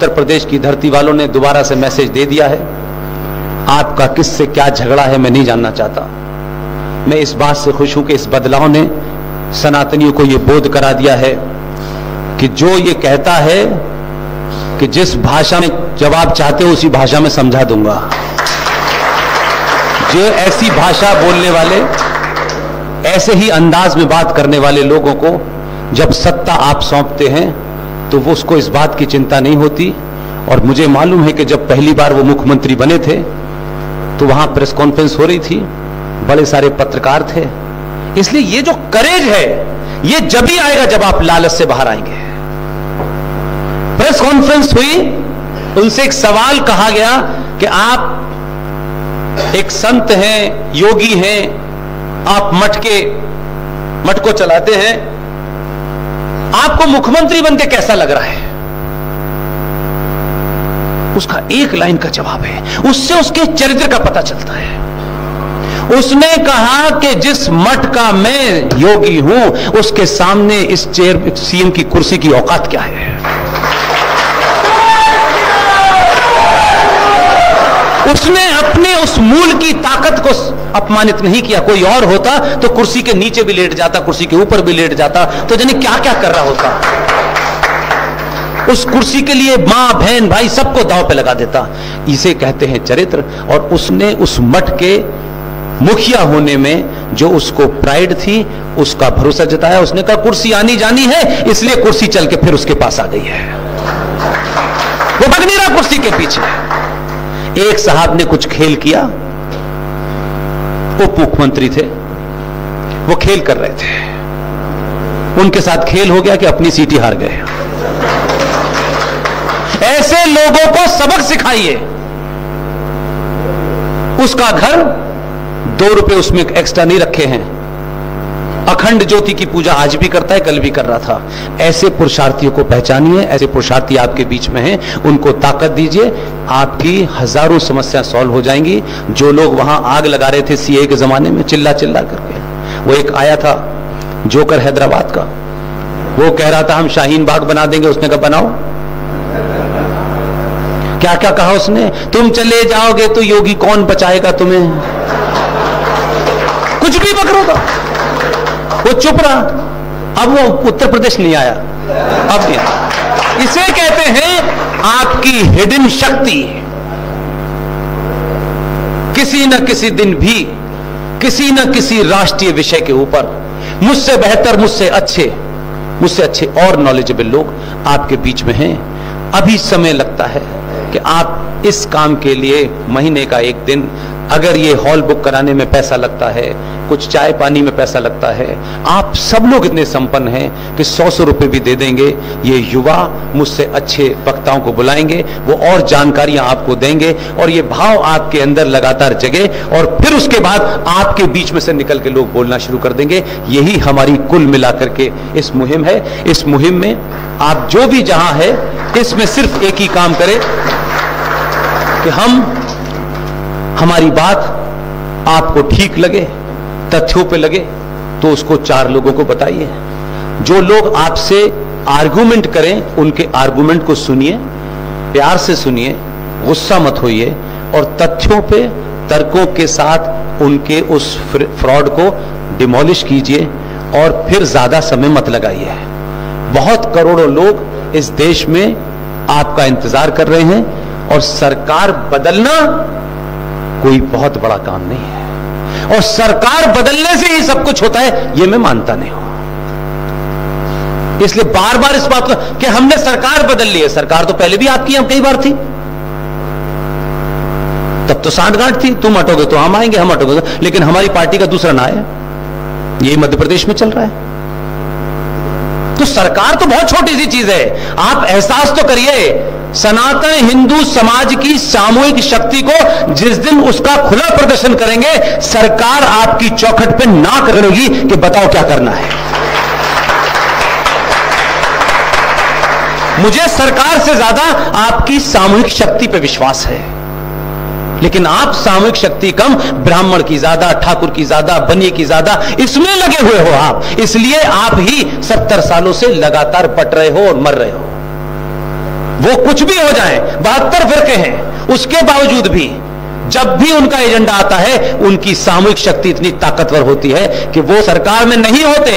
उत्तर प्रदेश की धरती वालों ने दोबारा से मैसेज दे दिया है। आपका किससे क्या झगड़ा है मैं नहीं जानना चाहता। मैं इस बात से खुश हूँ कि इस बदलाव ने सनातनियों को यह बोध करा दिया है कि जो ये कहता है कि जिस भाषा में जवाब चाहते हो उसी भाषा में समझा दूँगा। जो ऐसी भाषा बोलने वाले, ऐसे ही अंदाज में बात करने वाले लोगों को जब सत्ता आप सौंपते हैं तो वो उसको इस बात की चिंता नहीं होती। और मुझे मालूम है कि जब पहली बार वो मुख्यमंत्री बने थे तो वहाँ प्रेस कॉन्फ्रेंस हो रही थी। बड़े सारे पत्रकार थे। इसलिए ये जो करेज है, ये जब ही आएगा जब आप लालच से बाहर आएँगे। प्रेस कॉन्फ्रेंस हुई, उनसे एक सवाल कहा गया कि आप एक संत हैं, योगी हैं, आप मठ के, मठ को चलाते हैं आपको मुख्यमंत्री बनके कैसा लग रहा है? उसका एक लाइन का जवाब है। उससे उसके चरित्र का पता चलता है। उसने कहा कि जिस मठ का मैं योगी हूँ, उसके सामने इस चेयर सीएम की कुर्सी की औकात क्या है? उसने अपने उस मूल की ताकत को अपमानित नहीं किया, कोई और होता तो कुर्सी के नीचे भी लेट जाता, कुर्सी के ऊपर भी लेट जाता। तो जाने क्या क्या कर रहा होता? उस कुर्सी के लिए माँ, बहन, भाई सबको दाव पे लगा देता। इसे कहते हैं चरित्र। और उसने उस मठ के मुखिया होने में जो उसको प्राइड थी, उसका भरोसा जताया। उसने कहा, कुर्सी आनी जानी है, इसलिए कुर्सी चल के फिर उसके पास आ गई है। वो भग रहा कुर्सी के पीछे। एक साहब ने कुछ खेल किया। उप मुख्यमंत्री थे, वो खेल कर रहे थे। उनके साथ खेल हो गया कि अपनी सीटी हार गए। ऐसे लोगों को सबक सिखाइए। उसका घर दो रुपए उसमें एक्स्ट्रा नहीं रखे हैं। अखंड ज्योति की पूजा आज भी करता है, कल भी कर रहा था। ऐसे पुरुषार्थियों को पहचानिए, ऐसे पुरुषार्थी आपके बीच में हैं, उनको ताकत दीजिए आपकी हज़ारों समस्या सॉल्व हो जाएँगी। जो लोग वहाँ आग लगा रहे थे सीए के जमाने में चिल्ला चिल्ला करके। वो एक आया था, जोकर हैदराबाद का। वो कह रहा था, हम शाहीन बाग बना देंगे। उसने कहा, बनाओ। क्या क्या कहा उसने? तुम चले जाओगे तो योगी कौन बचाएगा तुम्हें? कुछ भी बकरो था वो चुप रहा। अब वो उत्तर प्रदेश नहीं आया। अब नहीं आया। इसे कहते हैं, आपकी हिडन शक्ति। किसी न किसी दिन भी, किसी न किसी राष्ट्रीय विषय के ऊपर, मुझसे बेहतर, मुझसे अच्छे मुझसे अच्छे और नॉलेजेबल लोग आपके बीच में हैं। अभी समय लगता है कि आप इस काम के लिए महीने का एक दिन अगर ये हॉल बुक कराने में पैसा लगता है, कुछ चाय पानी में पैसा लगता है, आप सब लोग इतने संपन्न हैं कि सौ सौ रुपए भी दे देंगे। ये युवा मुझसे अच्छे वक्ताओं को बुलाएँगे, वो और जानकारियाँ आपको देंगे और ये भाव आपके अंदर लगातार जगे और फिर उसके बाद आपके बीच में से निकल के लोग बोलना शुरू कर देंगे। यही हमारी कुल मिलाकर के इस मुहिम है। इस मुहिम में आप जो भी जहाँ है, इसमें सिर्फ़ एक ही काम करें कि हम हमारी बात आपको ठीक लगे, तथ्यों पे लगे तो उसको चार लोगों को बताइए। जो लोग आपसे आर्गुमेंट करें, उनके आर्गुमेंट को सुनिए, प्यार से सुनिए, गुस्सा मत होइए, और तथ्यों पे, तर्कों के साथ उनके उस फ्रॉड को डिमोलिश कीजिए, और फिर ज़्यादा समय मत लगाइए। बहुत करोड़ों लोग इस देश में आपका इंतज़ार कर रहे हैं, और सरकार बदलना कोई बहुत बड़ा काम नहीं है। और सरकार बदलने से ही सब कुछ होता है यह मैं मानता नहीं हूँ। इसलिए बार बार इस बात को कि हमने सरकार बदल ली है। सरकार तो पहले भी आपकी हम कई बार थी। तब तो साठ गांठ थी तुम हटोगे तो हम आएँगे हम हटोगे तो, लेकिन हमारी पार्टी का दूसरा ना है यही मध्य प्रदेश में चल रहा है। तो सरकार तो बहुत छोटी सी चीज़ है। आप एहसास तो करिए सनातन हिंदू समाज की सामूहिक शक्ति को जिस दिन उसका खुला प्रदर्शन करेंगे, सरकार आपकी चौखट पे ना करेगी कि बताओ क्या करना है। मुझे सरकार से ज़्यादा आपकी सामूहिक शक्ति पे विश्वास है। लेकिन आप सामूहिक शक्ति कम, ब्राह्मण की ज़्यादा, ठाकुर की ज़्यादा बनिए की ज़्यादा, इसमें लगे हुए हो आप। इसलिए आप ही सत्तर सालों से लगातार पट रहे हो और मर रहे हो। वो कुछ भी हो जाए, बहत्तर फिरके हैं, उसके बावजूद भी जब भी उनका एजेंडा आता है, उनकी सामूहिक शक्ति इतनी ताकतवर होती है कि वो सरकार में नहीं होते,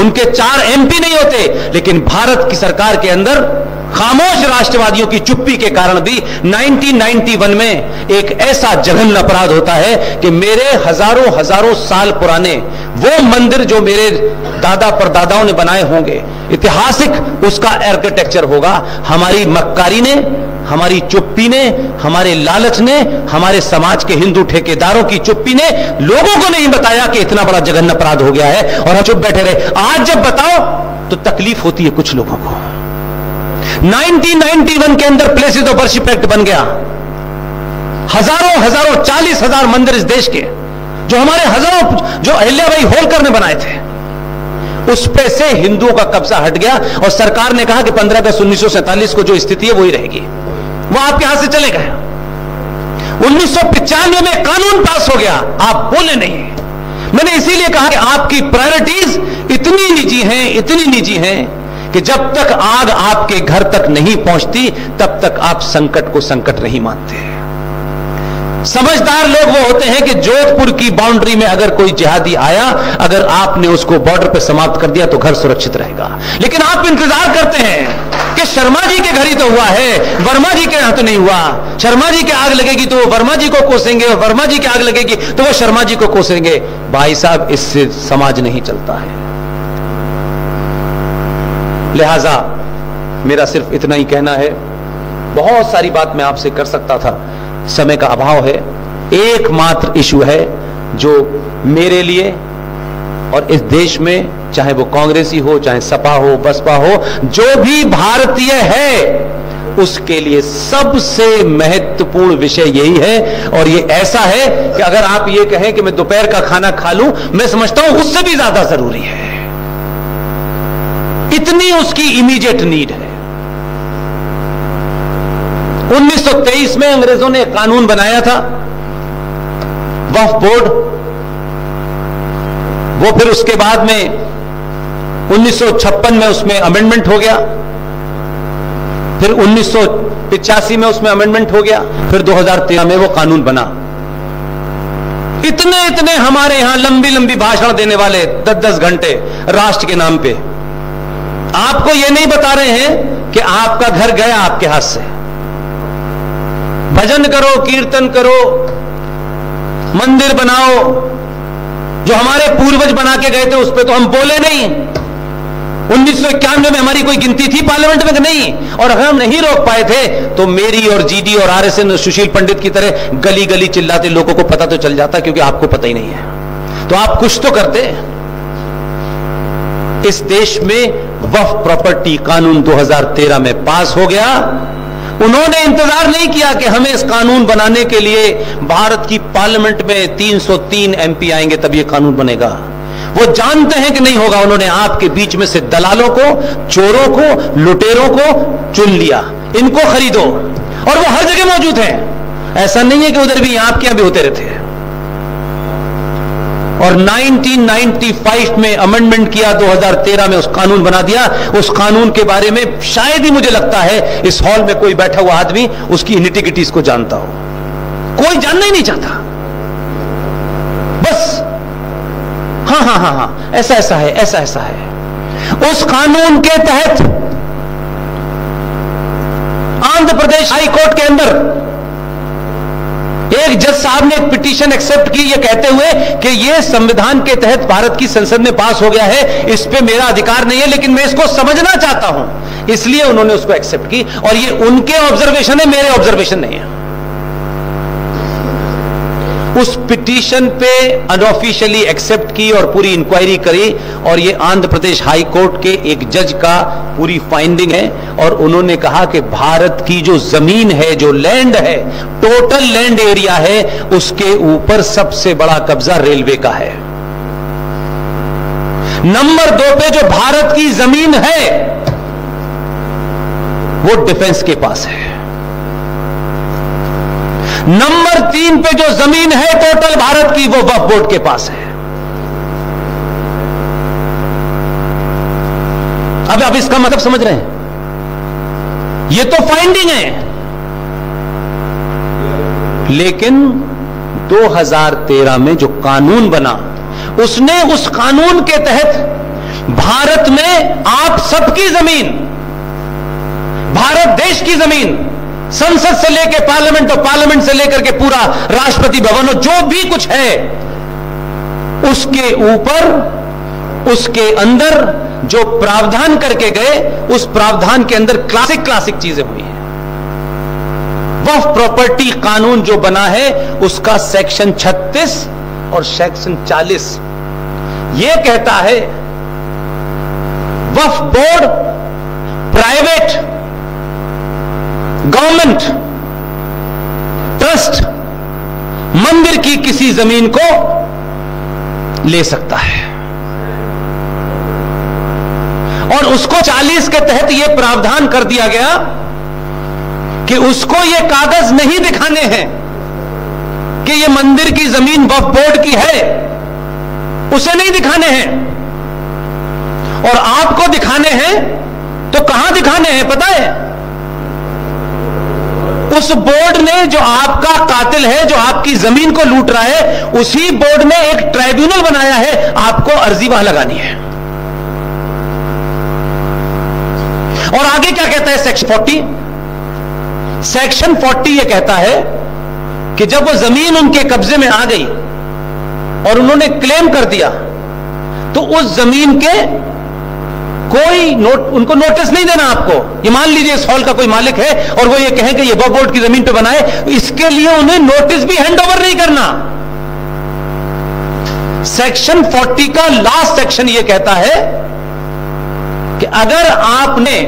उनके चार एमपी नहीं होते, लेकिन भारत की सरकार के अंदर खामोश राष्ट्रवादियों की चुप्पी के कारण भी 1991 में एक ऐसा जघन्य अपराध होता है कि मेरे हज़ारों हज़ारों साल पुराने वो मंदिर जो मेरे दादा परदादाओं ने बनाए होंगे ऐतिहासिक उसका आर्किटेक्चर होगा। हमारी मक्कारी ने, हमारी चुप्पी ने, हमारे लालच ने, हमारे समाज के हिंदू ठेकेदारों की चुप्पी ने लोगों को नहीं बताया कि इतना बड़ा जघन्य अपराध हो गया है। और हम चुप बैठे रहे। आज जब बताओ तो तकलीफ़ होती है कुछ लोगों को। 1991 के अंदर प्लेसेस ऑफ़ वर्शिप एक्ट बन गया। हज़ारों हज़ारों, चालीस हज़ार मंदिर इस देश के, जो हमारे हज़ारों जो अहिल्याबाई होलकर ने बनाए थे, उस पे से हिंदुओं का कब्जा हट गया और सरकार ने कहा कि 15 अगस्त उन्नीस को जो स्थिति है, वही रहेगी। वो आपके हाथ से चले गए। उन्नीस में कानून पास हो गया। आप बोले नहीं। मैंने इसीलिए कहा कि आपकी प्रायोरिटीज इतनी निजी हैं, इतनी निजी हैं कि जब तक आग आपके घर तक नहीं पहुँचती, तब तक आप संकट को संकट नहीं मानते समझदार लोग वो होते हैं कि जोधपुर की बाउंड्री में अगर कोई जिहादी आया, अगर आपने उसको बॉर्डर पर समाप्त कर दिया तो घर सुरक्षित रहेगा। लेकिन आप इंतज़ार करते हैं कि शर्मा जी के घर ही तो हुआ है, वर्मा जी के यहाँ तो नहीं हुआ। शर्मा जी के आग लगेगी तो वो वर्मा जी को कोसेंगे, और वर्मा जी की आग लगेगी तो वो शर्मा जी को कोसेंगे। भाई साहब, इससे समाज नहीं चलता है। लिहाजा मेरा सिर्फ़ इतना ही कहना है। बहुत सारी बात मैं आपसे कर सकता था। समय का अभाव है। एकमात्र इशू है जो मेरे लिए और इस देश में, चाहे वो कांग्रेसी हो, चाहे सपा हो, बसपा हो, जो भी भारतीय है, उसके लिए सबसे महत्वपूर्ण विषय यही है। और ये ऐसा है कि अगर आप ये कहें कि मैं दोपहर का खाना खा लूँ, मैं समझता हूँ उससे भी ज़्यादा ज़रूरी है। इतनी उसकी इमीडिएट नीड है। 1923 में अंग्रेज़ों ने कानून बनाया था, वफ बोर्ड। वो फिर उसके बाद में 1956 में उसमें अमेंडमेंट हो गया। फिर उन्नीस में उसमें अमेंडमेंट हो गया। फिर 2013 में वो कानून बना। इतने इतने हमारे यहाँ लंबी लंबी भाषण देने वाले दस दस घंटे राष्ट्र के नाम पे। आपको यह नहीं बता रहे हैं कि आपका घर गया आपके हाथ से। भजन करो, कीर्तन करो, मंदिर बनाओ, जो हमारे पूर्वज बना के गए थे उस पर तो हम बोले नहीं। उन्नीस सौ इक्यानवे में हमारी कोई गिनती थी पार्लियामेंट में नहीं? और अगर हम नहीं रोक पाए थे तो मेरी और जीडी और आरएसएन सुशील पंडित की तरह गली गली चिल्लाते, लोगों को पता तो चल जाता क्योंकि आपको पता ही नहीं है। तो आप कुछ तो करते। इस देश में वफ प्रॉपर्टी कानून 2013 में पास हो गया। उन्होंने इंतज़ार नहीं किया कि हमें इस कानून बनाने के लिए भारत की पार्लियामेंट में 303 एमपी आएँगे, तब यह कानून बनेगा। वो जानते हैं कि नहीं होगा, उन्होंने आपके बीच में से दलालों को, चोरों को, लुटेरों को चुन लिया। इनको खरीदो। और वो हर जगह मौजूद है। ऐसा नहीं है कि उधर भी आपके यहाँ भी होते रहते हैं। और 1995 में अमेंडमेंट किया 2013 में उस कानून बना दिया। उस कानून के बारे में शायद ही मुझे लगता है इस हॉल में कोई बैठा हुआ आदमी उसकी इनिटिगिटीज को जानता हो। कोई जानना ही नहीं चाहता। बस। हाँ हाँ हाँ हाँ ऐसा ऐसा है, ऐसा ऐसा है। उस कानून के तहत आंध्र प्रदेश हाई कोर्ट के अंदर एक जज साहब ने एक पिटीशन एक्सेप्ट की, ये कहते हुए कि ये संविधान के तहत भारत की संसद में पास हो गया है, इस पर मेरा अधिकार नहीं है, लेकिन मैं इसको समझना चाहता हूँ। इसलिए उन्होंने उसको एक्सेप्ट की, और ये उनके ऑब्जर्वेशन है, मेरे ऑब्जर्वेशन नहीं है। उस पिटीशन पे अनऑफिशियली एक्सेप्ट की और पूरी इंक्वायरी करी और ये आंध्र प्रदेश हाई कोर्ट के एक जज का पूरी फाइंडिंग है और उन्होंने कहा कि भारत की जो ज़मीन है, जो लैंड है टोटल लैंड एरिया है, उसके ऊपर सबसे बड़ा कब्जा रेलवे का है। नंबर दो पे जो भारत की ज़मीन है, वो डिफेंस के पास है। नंबर तीन पे जो ज़मीन है टोटल भारत की, वो वफ बोर्ड के पास है। अब आप इसका मतलब समझ रहे हैं? ये तो फाइंडिंग है। लेकिन 2013 में जो कानून बना, उसने उस कानून के तहत भारत में आप सबकी ज़मीन, भारत देश की ज़मीन संसद से लेकर पार्लियामेंट और पार्लियामेंट से लेकर के पूरा राष्ट्रपति भवन और जो भी कुछ है, उसके ऊपर, उसके अंदर जो प्रावधान करके गए, उस प्रावधान के अंदर क्लासिक क्लासिक चीज़ें हुई है। वफ प्रॉपर्टी कानून जो बना है, उसका सेक्शन 36 और सेक्शन 40 यह कहता है Waqf board private government, trust मंदिर की किसी ज़मीन को ले सकता है। और उसको 40 के तहत यह प्रावधान कर दिया गया कि उसको यह कागज़ नहीं दिखाने हैं कि यह मंदिर की ज़मीन वफ बोर्ड की है, उसे नहीं दिखाने हैं। और आपको दिखाने हैं तो कहाँ दिखाने हैं पता है? उस बोर्ड ने जो आपका कातिल है, जो आपकी ज़मीन को लूट रहा है, उसी बोर्ड ने एक ट्राइब्यूनल बनाया है। आपको अर्जी वहाँ लगानी है। और आगे क्या कहता है सेक्शन फोर्टी सेक्शन फोर्टी यह कहता है कि जब वो ज़मीन उनके कब्जे में आ गई और उन्होंने क्लेम कर दिया तो उस ज़मीन के कोई नोट, उनको नोटिस नहीं देना आपको। ये मान लीजिए इस हॉल का कोई मालिक है और वो ये कहें कि ये बोर्ड की ज़मीन पे बनाए, इसके लिए उन्हें नोटिस भी हैंड ओवर नहीं करना। सेक्शन 40 का लास्ट सेक्शन ये कहता है कि अगर आपने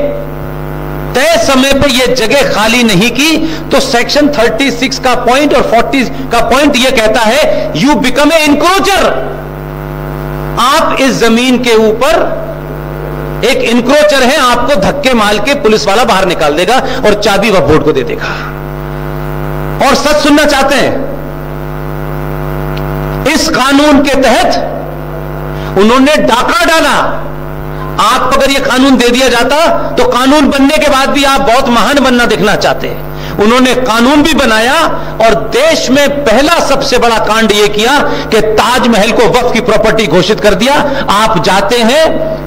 तय समय पर यह जगह खाली नहीं की तो सेक्शन 36 का पॉइंट और 40 का पॉइंट यह कहता है यू बिकम ए इंक्रोचर आप इस ज़मीन के ऊपर एक इंक्रोचर है, आपको धक्के मार के पुलिस वाला बाहर निकाल देगा और चाबी वह बोर्ड को दे देगा। और सच सुनना चाहते हैं? इस कानून के तहत उन्होंने डाका डाला। आप अगर ये कानून दे दिया जाता तो कानून बनने के बाद भी आप बहुत महान बनना देखना चाहते उन्होंने कानून भी बनाया और देश में पहला सबसे बड़ा कांड यह किया कि ताजमहल को वक्त की प्रॉपर्टी घोषित कर दिया। आप जाते हैं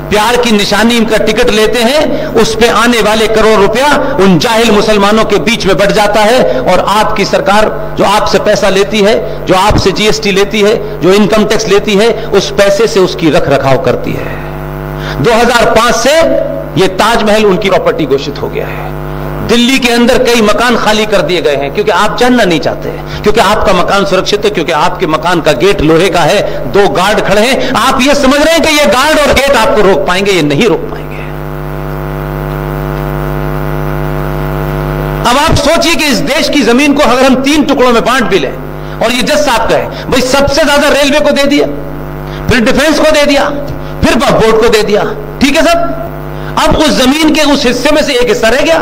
प्यार की निशानी का टिकट लेते हैं, उस पे आने वाले करोड़ रुपया उन जाहिल मुसलमानों के बीच में बढ़ जाता है और आपकी सरकार जो आपसे पैसा लेती है, जो आपसे जीएसटी लेती है, जो इनकम टैक्स लेती है, उस पैसे से उसकी रख रखाव करती है। 2005 से यह ताजमहल उनकी प्रॉपर्टी घोषित हो गया है। दिल्ली के अंदर कई मकान खाली कर दिए गए हैं, क्योंकि आप जानना नहीं चाहते। क्योंकि आपका मकान सुरक्षित है, क्योंकि आपके मकान का गेट लोहे का है, दो गार्ड खड़े हैं। आप ये समझ रहे हैं कि ये गार्ड और गेट आपको रोक पाएँगे, ये नहीं रोक पाएँगे। अब आप सोचिए कि इस देश की ज़मीन को अगर हम तीन टुकड़ों में बांट भी लें, और ये जज साहब का है भाई, सबसे ज़्यादा रेलवे को दे दिया, फिर डिफेंस को दे दिया, फिर बोर्ड को दे दिया। ठीक है सर अब उस ज़मीन के उस हिस्से में से एक हिस्सा रह गया।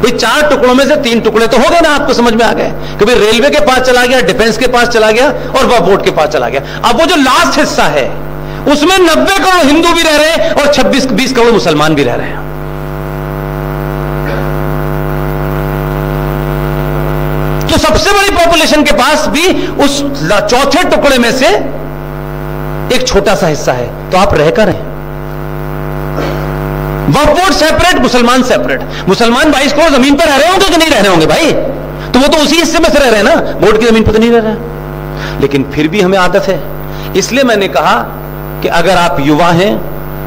भाई, चार टुकड़ों में से तीन टुकड़े तो हो गए ना, आपको समझ में आ गए? कि भाई रेलवे के पास चला गया डिफेंस के पास चला गया, और वह बोर्ड के पास चला गया। अब वो जो लास्ट हिस्सा है, उसमें नब्बे करोड़ हिंदू भी रह रहे हैं और छब्बीस, बीस करोड़ मुसलमान भी रह रहे हैं। तो सबसे बड़ी पॉपुलेशन के पास भी उस चौथे टुकड़े में से एक छोटा सा हिस्सा है। तो आप रहकर हैं। वक्फ सेपरेट मुसलमान सेपरेट मुसलमान बाईस करोड़ ज़मीन पर रह रहे होंगे कि नहीं रह रहे होंगे भाई? तो वो तो उसी हिस्से में से रह रहे हैं ना? बोर्ड की ज़मीन पर तो नहीं रह रहे लेकिन फिर भी हमें आदत है। इसलिए मैंने कहा कि अगर आप युवा हैं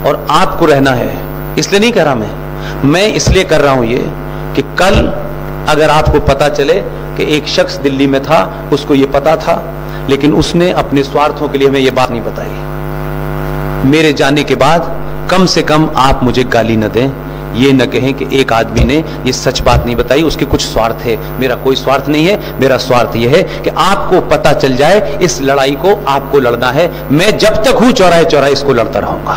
और आपको रहना है, इसलिए नहीं कह रहा मैं। मैं इसलिए कर रहा हूँ ये कि कल अगर आपको पता चले कि एक शख्स दिल्ली में था, उसको ये पता था, लेकिन उसने अपने स्वार्थों के लिए हमें यह बात नहीं बताई। मेरे जाने के बाद कम से कम आप मुझे गाली न दें। ये न कहें कि एक आदमी ने ये सच बात नहीं बताई, उसके कुछ स्वार्थ है। मेरा कोई स्वार्थ नहीं है, मेरा स्वार्थ यह है कि आपको पता चल जाए, इस लड़ाई को आपको लड़ना है। मैं जब तक हूँ चौराहे चौराहे इसको लड़ता रहूँगा।